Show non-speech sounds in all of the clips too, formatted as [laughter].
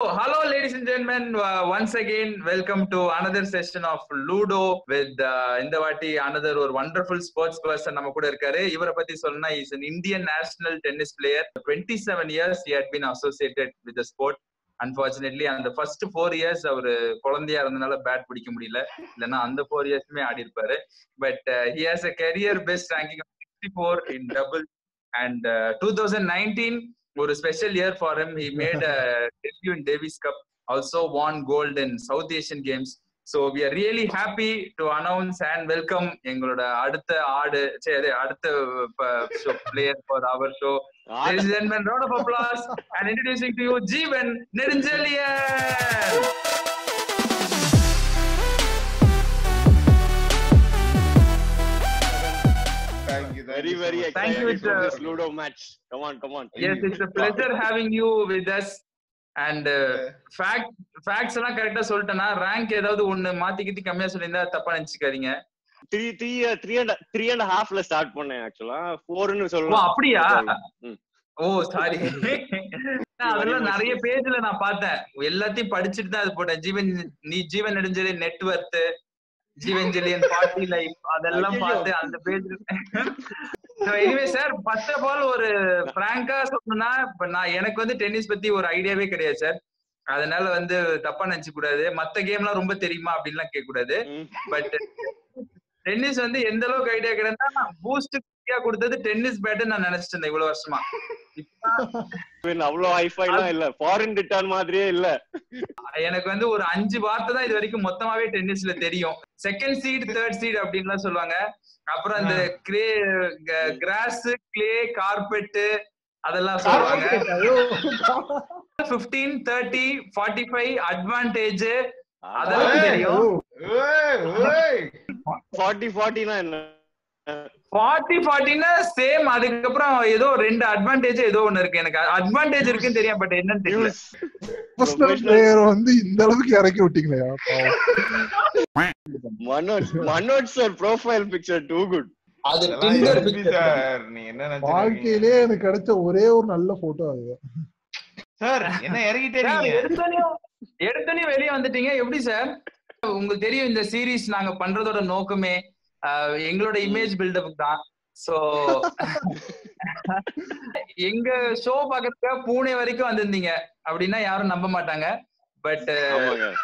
So, hello, ladies and gentlemen. Uh, once again, welcome to another session of Ludo with uh, இந்த வாட்டி another ஒரு wonderful sports person நம்ம கூட இருக்காரு இவரை பத்தி சொல்லணும்னா is an Indian national tennis player 27 years he had been associated with the sport unfortunately அந்த ஃபர்ஸ்ட் ஃபோர் இயர்ஸ் அவரு குழந்தையா இருந்தனால பேட் பிடிக்க முடியல இல்லைன்னா அந்த ஃபோர் இயர்ஸுமே ஆடி இருப்பாரு but he has a career best ranking sixty four in double and two thousand nineteen ஒரு special year for him he made debut in Davis Cup also won gold in South Asian Games so we are really happy to announce and welcome எங்களோட அடுத்த ஆடு சரி அடுத்த player for our show Ladies and gentlemen, round of applause and introducing to you Jeevan. Thank you. Very, very Thank excited you, for this Ludo match. Come on, come on. Yes, it's a pleasure having you with us. And uh, fact facts எல்லாம் கரெக்டா சொல்லிட்டேன்னா rank ஏதாவது ஒண்ணு மாத்தி கிட்டி கம்மியா சொல்லியிருந்தா தப்பா நினைச்சுக்காதீங்க. Three three three and three and ஹாஃப்ல ஸ்டார்ட் பண்ணேன் ஆக்சுவலா ஃபோர்னு ஓ சொல்லலாம் அப்படியா. ஓ சாரி [laughs] அதெல்லாம் நிறைய பேஜ்ல நான் பார்த்தேன். எல்லாத்தையும் படிச்சுட்டு தான் அது போட்டேன். ஜீவன் நீ ஜீவன் நெடுஞ்சலி நெட்வொர்க் ஜீவன்ஜலியன் பார்ட்டி லைஃப் அதெல்லாம். பார்த்து அந்த page anyway sir first of all ஒரு பிராங்கா சொல்லணும்னா இப்ப நான் எனக்கு வந்து டென்னிஸ் பத்தி ஒரு ஐடியாவே கிடையாது சார் அதனால வந்து தப்பா நினைச்சு கூடாது. மத்த கேம்லாம் ரொம்ப தெரியுமா அப்படின்லாம் கேட்க கூடாது. பட் டென்னிஸ் வந்து எந்த அளவுக்கு ஐடியா கிடையாதுன்னா பூஸ்ட் கொடுத்தது டென்னிஸ் பேட்டு நான் நினைச்சிட்டு இருந்தேன் இவ்வளவு வருஷமா. அவ்வளவு ஹைஃபைலாம் இல்ல. ஃபாரின் ரிட்டர்ன் மாதிரியே இல்ல. எனக்கு வந்து ஒரு அஞ்சு வார்த்தை தான் இது வரைக்கும் மொத்தமாவே டென்னிஸ்ல தெரியும். செகண்ட் சீட் தேர்ட் சீட் அப்படின்லாம் சொல்லுவாங்க. அப்புறம் அந்த கிரே கிராஸ் கிளே கார்பெட் அதெல்லாம் சொல்லுவாங்க. Fifteen thirty forty five advantage அதெல்லாம் தெரியும். ஃபார்ட்டி ஃபார்ட்டினா என்ன? ஃபார்ட்டி ஃபார்ட்டினா சேம் அதுக்கப்புறம் ஏதோ ரெண்டு அட்வான்டேஜ் ஏதோ ஒண்ணு இருக்கு எனக்கு. அட்வான்டேஜ் இருக்குன்னு தெரியும் பட் என்னன்னு தெரியல. வந்து இந்த அளவுக்கு இறக்கி விட்டீங்களே Manoj Manoj sir profile picture too good அது டிண்டர் எப்படி சார் நீ என்ன வாழ்க்கையிலே எனக்கு கிடைச்ச ஒரே ஒரு நல்ல போட்டோ அது. சார் என்ன இறங்கிட்டே எடுத்தோனையும் வெளியே வந்துட்டீங்க. எப்படி சார் உங்களுக்கு தெரியும் இந்த சீரிஸ் நாங்க பண்றதோட நோக்கமே. எங்களோட இமேஜ் பில்டப் தான். சோ எங்க ஷோ பாக்கிறதுக்காக பூனே வரைக்கும் வந்திருந்தீங்க. அப்படின்னா யாரும் நம்ப மாட்டாங்க. பட்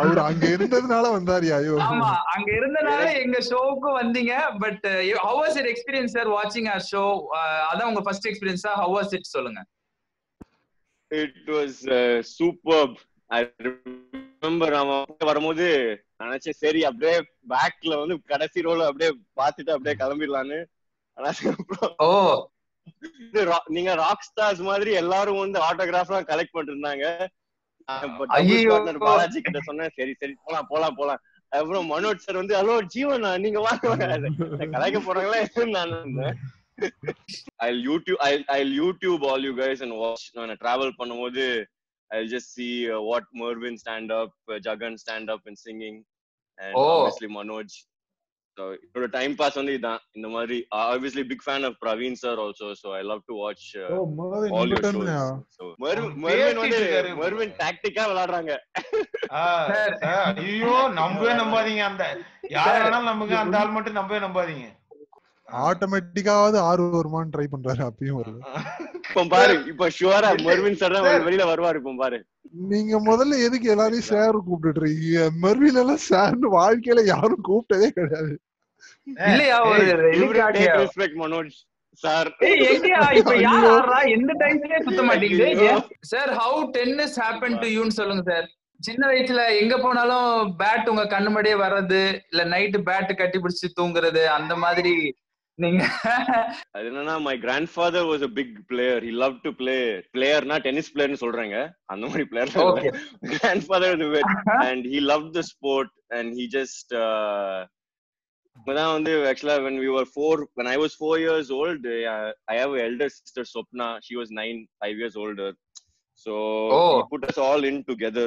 அவர் அங்க இருந்ததுனால வந்தாரு ஐயோ. ஆமா அங்க இருந்தனால எங்க ஷோவுக்கு வந்தீங்க. But how was it experience sir வாட்சிங் ஆர் ஷோ அதான் உங்க ஃபர்ஸ்ட் எக்ஸ்பீரியன்ஸா ஹவ் வாஸ் இட் சொல்லுங்க. It was super I remember அவன் வரும்போது நினைச்சேன் சரி அப்படியே பேக்ல வந்து கடைசி ரோல அப்படியே பார்த்துட்டு அப்படியே கிளம்பிடலான்னு. நீங்க ராக் ஸ்டார்ஸ் மாதிரி எல்லாரும் வந்து ஆட்டோகிராஃப் எல்லாம் கலெக்ட் partner பாலாஜி கிட்ட சொன்னேன் சரி சரி போலாம் போலாம் போலாம். அப்புறம் மனோஜ் சார் வந்து ஹலோ ஜீவனா நீங்க வாங்க வாங்க." [laughs] கலாய்க்க போறாங்களே நான் I YouTube I I YouTube all you guys and watch நான் டிராவல் பண்ணும்போது I just see what Marvin stand up Jagan stand up and singing and Oh. Obviously Manoj so என்னோட டைம் பாஸ் வந்து இதான் இந்த மாதிரி obviously big fan of Praveen sir also so I love to watch oh, முதல்ல all your நின்னுட்டேன்யா. Shows so Marvin அவன் Marvin வந்து பேசிட்டு இருக்காரு. மர்வின் டாக்டிக்கா விளையாடுறாங்க ஆ, சார். சார், ஐயோ நம்பவே நம்பாதீங்க அந்த யார வேணாலும் நம்புங்க அந்த ஆள் மட்டும் நம்பவே நம்பாதீங்க ஆட்டோமேட்டிக்காவது ஆறு வருமான்னு ட்ரை பண்றாரு அப்பயும் வருது இப்போ பாரு இப்போ ஷுவரா மர்வின் சார் தான் Sir. வெளியில வருவாரு இப்போ பாரு. நீங்க முதல்ல எதுக்கு எல்லாரையும் சார் கூப்பிட்டுட்டு இருக்கீங்க? மெர்வின் எல்லாம் சார்னு வாழ்க்கையில யாரும் கூப்பிட்டதே கிடையாது. இல்லையா ஒரு ரெஸ்பெக்ட் மனோஜ் சார் எந்த டைம்லயே சுத்த மாட்டேங்குது? ஐயோ. Sir how tennis happen to யூன்னு சொல்லுங்க சார் சின்ன வயசுல எங்க போனாலும் பேட் உங்க கண்ணு முன்னாடியே வர்றது இல்ல நைட்டு பேட் கட்டி பிடிச்சு தூங்குறது அந்த மாதிரி நீங்க அது என்னன்னா my grandfather was a big player he love to play பிளேயர்னா tennis பிளேயர்னு சொல்றாங்க அந்த மாதிரி player. Grandfather and he love the sport and he just இப்பதான் வந்து ஆக்சுவலா when we were four when i was four years old uh, i have an elder sister swapna she was nine five years older so Oh. put us all in together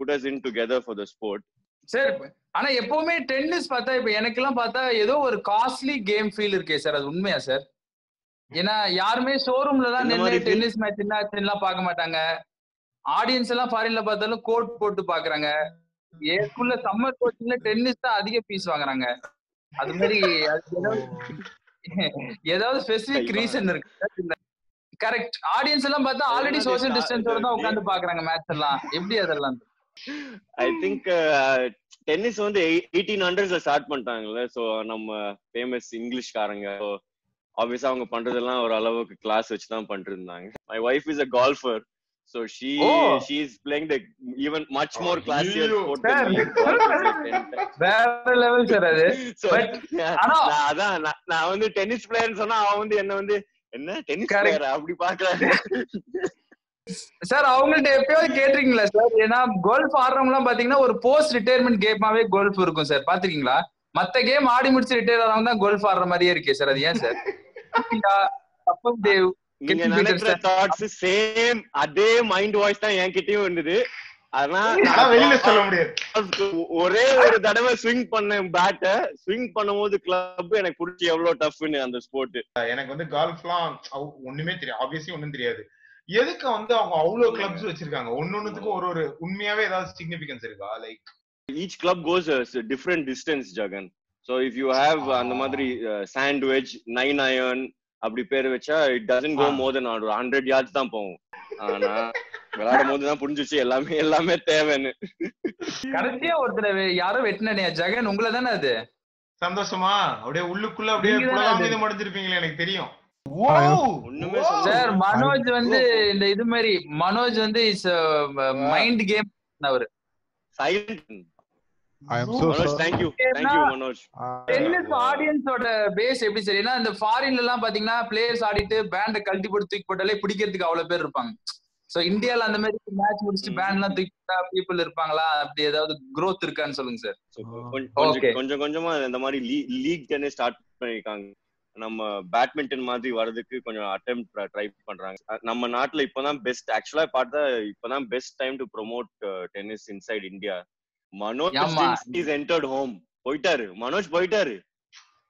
put us in together for the sport sir ஆனா எப்பவுமே tennis பார்த்தா இப்ப எனக்கு எல்லாம் பார்த்தா ஏதோ ஒரு costly game feel இருக்கே சார் அது உண்மையா சார் ஏன்னா யாருமே ஷோரூம்ல தான் நின்று டென்னிஸ் மேட்ச் என்ன ஆச்சுன்னு பார்க்க மாட்டாங்க. ஆடியன்ஸ் எல்லாம் ஃபாரின்ல பார்த்தாலும் கோட் போட்டு பாக்குறாங்க ஸ்கூல்ல சம்மர் கோச்சிங்ல டென்னிஸ் தான் அதிக ஃபீஸ் வாங்குறாங்க. அது மாதிரி ஏதாவது [laughs] ஸ்பெசிபிக் ரீசன் இருக்கு கரெக்ட் ஆடியன்ஸ் எல்லாம் பார்த்தா ஆல்ரெடி சோஷியல் டிஸ்டன்ஸோட தான் உட்காந்து பாக்குறாங்க மேட்ச் எல்லாம். எப்படி அதெல்லாம்? ஐ திங்க் டென்னிஸ் வந்து எயிட்டீன் ஹண்ட்ரட்ஸ்ல ஸ்டார்ட் பண்ணிட்டாங்கல்ல. சோ நம்ம ஃபேமஸ் இங்கிலீஷ்காரங்க ஸோ ஆப்வியஸா அவங்க பண்றதெல்லாம் ஒரு அளவுக்கு கிளாஸ் வச்சு தான் பண்ணிட்டு இருந்தாங்க my wife is a golfer so she. She is playing the even much more classier ஐயோ. [laughs] வேற லெவல் சார் அது. அதான் நான்- நான் வந்து டென்னிஸ் பிளேயர் சொன்னா அவன் வந்து என்ன வந்து என்ன டென்னிஸ். பிளேயர் அப்படி பாக்குறாரு. சார் அவங்கள்ட்ட எப்பயாவது கேட்டிருக்கீங்களா சார் ஏன்னா கோல்ஃப் ஆடுறவங்க எல்லாம் பாத்தீங்கன்னா ஒரு போஸ்ட் ரிட்டையர்மெண்ட் கேமாவே கோல்ஃப் இருக்கும் சார் பாத்திருக்கீங்களா? மத்த கேம் ஆடி முடிச்சு ரிட்டையர் ஆறவங்க தான் கோல்ஃப் ஆடுற மாதிரியே இருக்கே சார் அது ஏன் சார் கப்பல் தேவ். நீங்க நினைக்கிற. தாட்ஸ் சேம் அதே மைண்ட் வாய்ஸ் தான் என்கிட்டயும் இருந்தது. [laughs] ஒரே ஒரு தடவை ஸ்விங் பண்ண பேட்ட ஸ்விங் பண்ணும்போது கிளப் எனக்கு பிடிச்சி எவ்வளவு டஃப்னு அந்த ஸ்போர்ட் எனக்கு வந்து கால்ஃப்லாம் ஒண்ணுமே தெரியாது. ஆப்வியஸ்லி ஒண்ணும் தெரியாது. எதுக்கு வந்து அவங்க அவ்வளவு கிளப்ஸ் வச்சிருக்காங்க? ஒன்னொன்னுத்துக்கும் ஒரு ஒரு உண்மையாவே ஏதாவது சிக்னிபிகன்ஸ் இருக்கா? Like each club goes different distance Jagan so if you have அந்த மாதிரி சாண்ட்விச் நைன் அயர்ன் அப்படி பேர் வச்சா it doesn't go. More than hundred yards தான் போகும். ஆனா விளையாடும் போது தான் புரிஞ்சுச்சு எல்லாமே எல்லாமே தேவைன்னு. கடைசியா ஒருத்தர் யாரோ வெட்டினே ஜெகன் உங்களை தானே அது? சந்தோஷமா? அப்படியே உள்ளுக்குள்ள அப்படியே அடைஞ்சிருப்பீங்களே எனக்கு தெரியும். சார் மனோஜ் வந்து இந்த இது மாதிரி மனோஜ் வந்து இஸ் மைண்ட் கேம் அவரு. I am so Manoj tennis ஆடியன்ஸோட பேஸ் எப்படி சரி ஏன்னா இந்த ஃபாரின்ல எல்லாம் பாத்தீங்கன்னா பிளேயர்ஸ் ஆடிட்டு பேண்ட கழட்டி போட்டு தூக்கி போட்டாலே பிடிக்கிறதுக்கு அவ்வளவு பேர் இருப்பாங்க. சோ இந்தியால அந்த மாதிரி மேட்ச் முடிச்சுட்டு பேண்ட் எல்லாம் தூக்கி போட்டா பீப்புள் இருப்பாங்களா? அப்படி ஏதாவது growth இருக்கான்னு சொல்லுங்க சார். கொஞ்சம் கொஞ்சம் கொஞ்சமா இந்த மாதிரி லீக் டென்னிஸ் ஸ்டார்ட் பண்ணிருக்காங்க. நம்ம பேட்மிண்டன் மாதிரி வர்றதுக்கு கொஞ்சம் அட்டம் ட்ரை பண்றாங்க. நம்ம நாட்டுல இப்பதான் பெஸ்ட் ஆக்சுவலா பார்த்தா இப்பதான் best time to promote tennis inside India Manoj. Is entered home போயிட்டாரு. மனோஜ் போயிட்டாரு.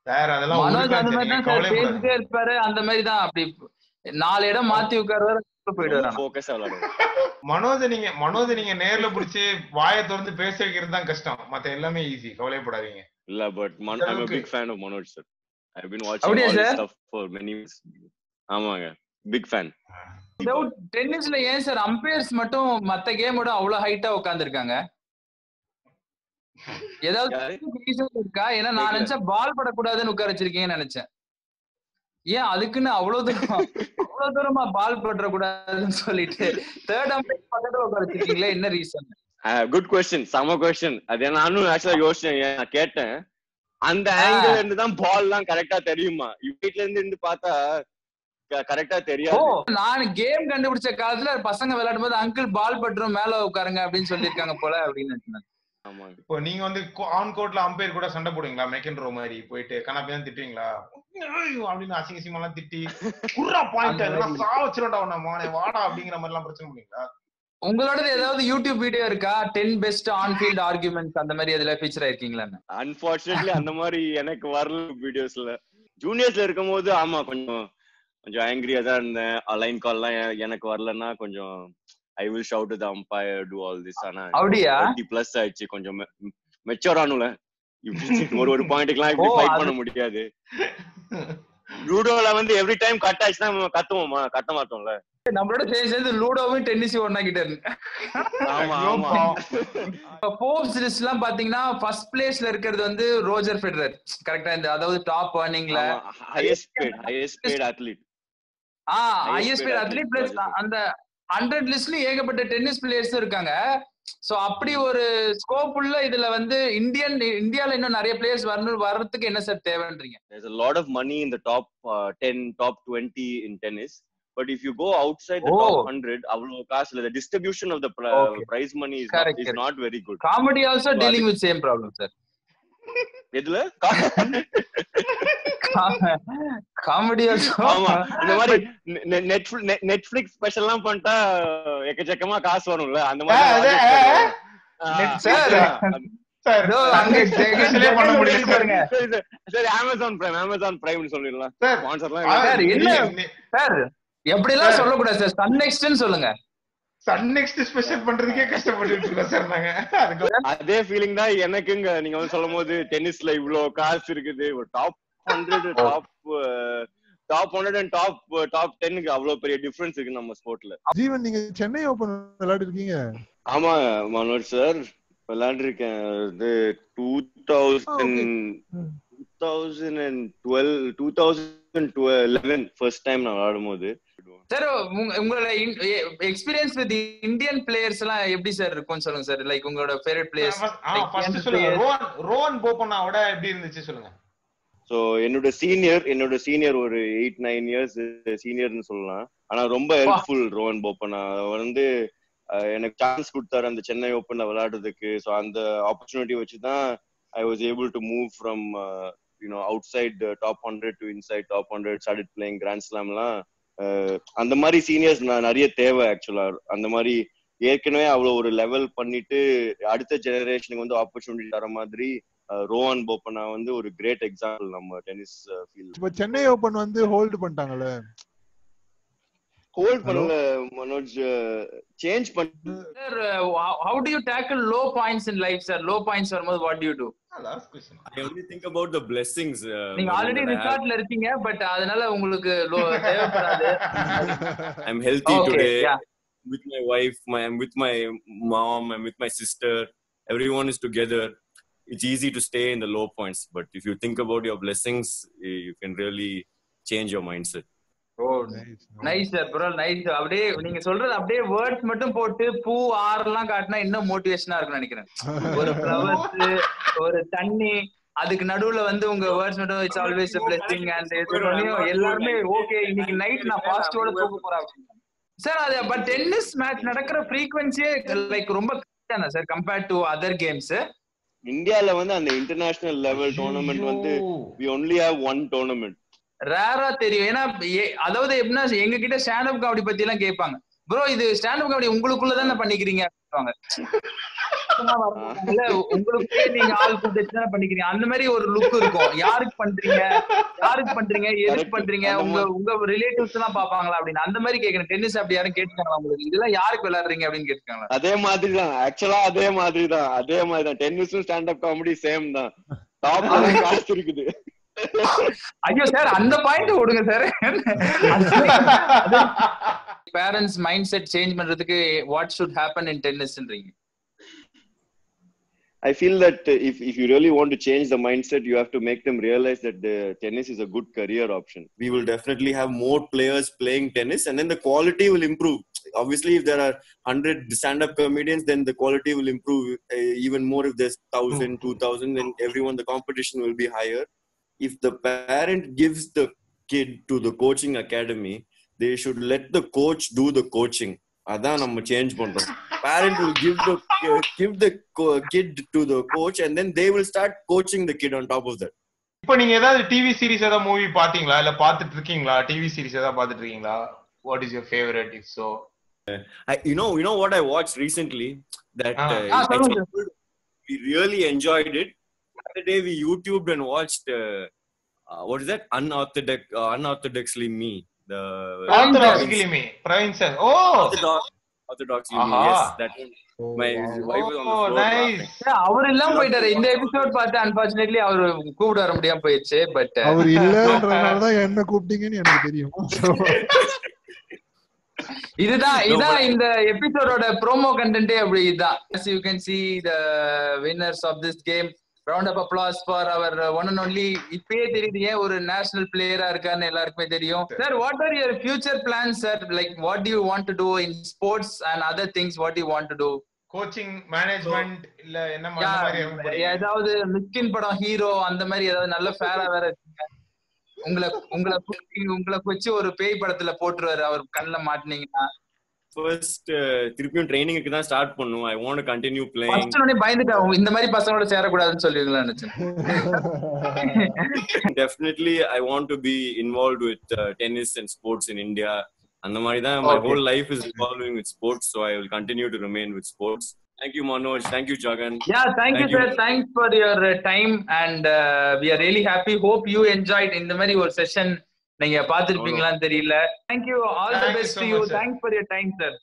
சார் அதெல்லாம் மனோஜ் அந்த மாதிரி தான் பேசிட்டே இருப்பாரு. அந்த மாதிரி தான் அப்படி நாலு இடம் மாத்தி உட்காருவாரு மனோஜ நீங்க மனோஜ நீங்க நேர்ல புடிச்சு வாயை திறந்து பேச வைக்கிறது தான் கஷ்டம். மத்த எல்லாமே ஈஸி கவலைப்படாதீங்க இல்ல பட் ஐ அம் அளவுக்கு. Big fan of Manoj sir I been வாட்சிங் all sir? Stuff for many ஆமாங்க. பிக் ஃபேன் டென்னிஸ்ல ஏன் சார் அம்பையர்ஸ் மட்டும் மத்த கேமோட அவ்வளவு ஹைட்டா உட்கார்ந்திருக்காங்க? ஏதாவது reason இருக்கா? ஏன்னா நான். நினைச்சேன் பால் படக்கூடாதுன்னு உட்கார வச்சிருக்கீங்கன்னு நினைச்சேன். ஏன் அதுக்குன்னு அவ்வளவு தூரம் அவ்வளவு தூரமா பால் பற்ற கூடாதுன்னு சொல்லிட்டு தேர்ட் அம்பையர் பக்கத்துல உட்கார வச்சிருக்கீங்களே என்ன ரீசன் குட் கொஸ்டின் செம கொஸ்டின் அது நானும் ஆக்சுவலா யோசிச்சேன் நான் கேட்டேன். அந்த. ஆங்கிள் இருந்து தான் பால் எல்லாம் கரெக்டா தெரியுமா? வீட்ல இருந்து இருந்து பார்த்தா கரெக்டா தெரியாது. நான் கேம் கண்டுபிடிச்ச காலத்துல பசங்க விளையாடும் போது அங்கிள் பால் பட்டுரும் மேல உட்காருங்க அப்படின்னு சொல்லியிருக்காங்க போல அப்படின்னு இப்போ நீங்க வந்து ஆன் கோர்ட்ல அம்பையர் கூட சண்டை போடுவீங்களா? மெக்கன்ரோ மாதிரி போயிட்டு கண்ணாப்பி தான் திட்டுவீங்களா? அப்படின்னு அசிங்க அசிங்கமா எல்லாம் திட்டி குர்ரா பாயிண்ட் அந்த மாதிரி. சா வச்சிருண்டா உன்ன மோனே வாடா அப்படிங்கிற மாதிரி எல்லாம் பிரச்சனை பண்ணீங்களா உங்களோடது ஏதாவது யூடியூப் வீடியோ இருக்கா? Ten best on field arguments அந்த மாதிரி எதுல ஃபீச்சர் ஆயிருக்கீங்களா அன்பார்ச்சுனேட்லி அந்த மாதிரி எனக்கு வரல வீடியோஸ்ல ஜூனியர்ஸ்ல இருக்கும் போது ஆமா கொஞ்சம் கொஞ்சம் ஆங்கிரியா தான் இருந்தேன். அலைன் கால்லாம் எனக்கு வரலன்னா கொஞ்சம் I will shout the umpire do all this ஆனா அப்படியா? பிளஸ் ஆயிடுச்சு. கொஞ்சம் மெச்சூர் ஆனுல. ஒரு ஒரு பாயிண்ட்டுக்கெல்லாம் இப்படி ஃபைட் பண்ண முடியாது. [laughs] லூடோல வந்து எவ்ரி டைம் கட் ஆச்சுன்னா கத்துவோமா? கத்த மாட்டோம்ல. நம்மளோட சேர்ந்து சேர்ந்து லூடோவும் டென்னிஸும் ஒன்னா கிட்ட இருக்கு ஆமா ஐயோ, ஆமா. பாவம். போப்ஸ் லிஸ்ட் எல்லாம் பாத்தீங்கன்னா ஃபர்ஸ்ட் பிளேஸ்ல இருக்கிறது வந்து ரோஜர் ஃபெடரர் கரெக்டா இந்த அதாவது top ஏர்னிங்ல highest paid highest paid athlete ah ISP paid athlete plus. அந்த ஹண்ட்ரட் லிஸ்ட்லயும் ஏகப்பட்ட டென்னிஸ் பிளேயர்ஸ் இருக்காங்க. சோ அப்படி ஒரு ஸ்கோப் உள்ள இதுல வந்து இந்தியன் இந்தியால இன்னும் நிறைய பிளேயர்ஸ் வரணும் வர்றதுக்கு என்ன சார் தேவைன்றீங்க there's a lot of money in the top uh, 10 top 20 in tennis but if you go outside the Oh. top 100 அவ்வளவு காசு இல்ல the distribution of the pri- Okay. prize money is, Correct, not, is correct. not very good comedy also So dealing with same problem sir எதுல? Comedy. Also ஆமா இந்த மாதிரி Netflix special எல்லாம் பண்ணிட்டா எக்கச்சக்கமா காசு வரும்ல அந்த. மாதிரி அமேசான் பிரைம் அமேசான் பிரைம்னு சொல்லிடலாம். சார் என்ன? எப்படி எல்லாம். சொல்லக்கூடாது சார்? சன் நெக்ஸ்ட்னு சொல்லுங்க. சன் நெக்ஸ்ட் ஸ்பெஷல் பண்றதுக்கே கஷ்டப்பட்டு இருக்கோம் சார் நாங்க. அதுக்கு அதே ஃபீலிங் தான் எனக்குங்க. நீங்க வந்து சொல்லும் போது டென்னிஸ்ல இவ்வளவு காசு இருக்குது. ஒரு top hundred top top hundred and top top டென்னுக்கு அவ்வளவு பெரிய டிஃபரன்ஸ் இருக்கு நம்ம ஸ்போர்ட்ல ஜீவன் நீங்க சென்னை ஓபன் விளையாடி இருக்கீங்க ஆமா மனோஜ் சார் விளையாண்டுருக்கேன் இது two thousand. Two thousand and twelve two thousand eleven first time நான் விளையாடும் போது சார் உங்களோட எக்ஸ்பீரியன்ஸ் வித் இந்தியன் பிளேயர்ஸ் எல்லாம் எப்படி சார் இருக்கும்னு சொல்லுங்க சார் லைக் உங்களோட ஃபேவரட் பிளேயர்ஸ் ஃபர்ஸ்ட் சொல்லுங்க. ரோஹன் ரோஹன் போபண்ணாவோட எப்படி இருந்துச்சு சொல்லுங்க. ஸோ என்னோட சீனியர் என்னோட சீனியர் ஒரு எயிட் நைன் இயர்ஸ் சீனியர்னு சொல்லலாம். ஆனா ரொம்ப ஹெல்ப்ஃபுல் ரோஹன் போப்பனா வந்து எனக்கு சான்ஸ் கொடுத்தாரு அந்த சென்னை ஓப்பன்ல விளையாடுறதுக்கு. ஸோ அந்த ஆப்பர்ச்சுனிட்டி வச்சு தான் I was able to move from you know outside top hundred to inside top hundred started playing grand ஸ்லாம்லாம் அந்த மாதிரி சீனியர்ஸ் நிறைய தேவை ஆக்சுவலா அந்த மாதிரி ஏற்கனவே அவ்வளவு ஒரு லெவல் பண்ணிட்டு அடுத்த ஜெனரேஷனுக்கு வந்து ஆப்பர்ச்சுனிட்டி தர மாதிரி ரோஹன் போப்பனா வந்து ஒரு கிரேட் எக்ஸாம்பிள் நம்ம டென்னிஸ் ஃபீல்ட் இப்ப சென்னை ஓபன் வந்து ஹோல்டு பண்ணிட்டாங்கல்ல? ஹோல்ட் பண்ணல மனோஜ். சேஞ்ச் பண்ண sir how do you tackle low points in life sir low points வரும்போது what do you do last question I only think about the blessings. Uh, நீங்க Varun, already that I have. ரிசார்ட்ல இருக்கீங்க but அதனால உங்களுக்கு low தேவைப்படாது I'm healthy Okay, today. yeah. With my wife, my I'm with my mom, I'm with my sister. Everyone is together. It's easy to stay in the low points, but if you think about your blessings, eh, you can really change your mindset. Oh nice sir bro nice அப்படியே நீங்க சொல்றது அப்படியே words மட்டும் போட்டு பூ ஆறெல்லாம் காட்டினா இன்னும் மோட்டிவேஷனா இருக்கும்னு நினைக்கிறேன். ஒரு ஃப்ளவர்ஸ் ஒரு தண்ணி அதுக்கு நடுவுல வந்து உங்க வேர்ட்ஸ் மட்டும் இட்ஸ் ஆல்வேஸ் பிளெஸிங் அண்ட் எல்லாருமே ஓகே இன்னைக்கு நைட் நான் பாசிட்டிவோட தூக்க போறேன். சார் அது பட் டென்னிஸ் மேட்ச் நடக்கிற ஃப்ரீக்வன்சியே லைக் ரொம்ப தானே sir compared to other games இந்தியால வந்து அந்த இன்டர்நேஷனல் லெவல் டோர்னமெண்ட் வந்து we only have one tournament. ரேரா தெரியும். ஏன்னா ஏ- அதாவது எப்படின்னா எங்க கிட்ட ஸ்டாண்ட் அப் கபடி பத்தி எல்லாம் கேட்பாங்க. ப்ரோ இது ஸ்டாண்ட் அப் கபடி உங்களுக்குள்ள தானே பண்ணிக்கிறீங்க? உங்களுக்கே நீங்க ஆள் கூப்பிட்டு தானே பண்ணிக்கிறீங்க. அந்த மாதிரி ஒரு லுக் இருக்கும். யாருக்கு பண்றீங்க? யாருக்கு பண்றீங்க? எதுக்கு. பண்றீங்க? உங்க உங்க ரிலேட்டிவ்ஸ் எல்லாம் பாப்பாங்களா அப்படின்னு. அந்த மாதிரி கேக்குறேன் டென்னிஸ் அப்படி யாரும் கேட்டுக்காங்களா உங்களுக்கு? இதெல்லாம் யாருக்கு விளையாடுறீங்க அப்படின்னு கேட்டுக்காங்களா அதே மாதிரி தான் ஆக்சுவலா அதே மாதிரி தான் அதே மாதிரி தான் டென்னிஸும் ஸ்டாண்ட் அப் காமெடி சேம் தான் டாப்ல காசு இருக்குது. ஐயோ சார் அந்த பாயிண்ட் விடுங்க sir parents mindset change பண்றதுக்கு வாட் ஷுட் ஹேப்பன் இன் டென்னிஸ்ன்றீங்க I feel that uh, if, if you really want to change the mindset, you have to make them realize that the tennis is a good career option. We will definitely have more players playing tennis, and then the quality will improve. Obviously, if there are 100 stand-up comedians, then the quality will improve uh, even more. If there's 1,000, 2,000, then everyone, the competition will be higher. If the parent gives the kid to the coaching academy, they should let the coach do the coaching. அதான் நம்ம change பண்றோம் parent will give the give the co- kid to the coach and then they will start coaching the kid on top of that இப்போ நீங்க ஏதாவது TV series ஏதாவது movie பாத்தீங்களா இல்ல பாத்துட்டு இருக்கீங்களா டிவி சீரிஸ் ஏதாவது பாத்துட்டு இருக்கீங்களா what is your favourite if so I, you know, you know what I watched recently that Ah. uh, Ah, we really enjoyed it. The other day we YouTubed and watched uh, uh, what is that? Unorthodox uh, unorthodoxly me the me Praveen sir oh orthodox orthodoxly me yes that my wife was on the oh floor. Nice அவர் இல்லாம போயிட்டாரு. இந்த episode பார்த்து unfortunately அவர் கூப்பிட வர முடியாம போயிடுச்சு பட் அவர் இல்லன்றதுனாலதான் என்ன கூப்பிட்டீங்கன்னு எனக்கு தெரியும். இதுதான் இதான் இந்த எபிசோடோட ப்ரோமோ கண்டென்ட்டே அப்படி இதுதான். You can see the winners of this game round up applause for our one and only இப்பயே தெரியுது ஏன் ஒரு நேஷனல் பிளேயரா இருக்கான்னு எல்லாருக்குமே தெரியும். Sir. What are your future plan sir like what you want to do in sports and other things what you want to do coaching management இல்ல என்ன மாதிரி? ஏதாவது மிஸ்கின் படம் ஹீரோ அந்த மாதிரி ஏதாவது நல்ல ஃபேரா வேற இருக்குங்க உங்களை உங்களை உங்களை வச்சு ஒரு பேய் படத்துல போட்டுருவாரு அவர் கண்ணுல மாட்டினீங்கன்னா. Uh, திருப்பியும் ட்ரைனிங்க்கு தான் ஸ்டார்ட் பண்ணும் I want continue playing first உடனே பயந்துட்டேன் இந்த மாதிரி பசங்களோட சேரக்கூடாதுன்னு சொல்லுவீங்களா நினைச்சேன் i want to be involved with uh, tennis and sports in india and the my Okay. whole life is revolving with sports so i will continue to remain with sports thank you manoj thank you jagan yeah thank you. Sir thanks for your time and we are really happy hope you enjoyed இந்த மாதிரி ஒரு session நீங்க பாத்திருப்பீங்களான்னு தெரியல. Thank you all the best you. Thanks for your time sir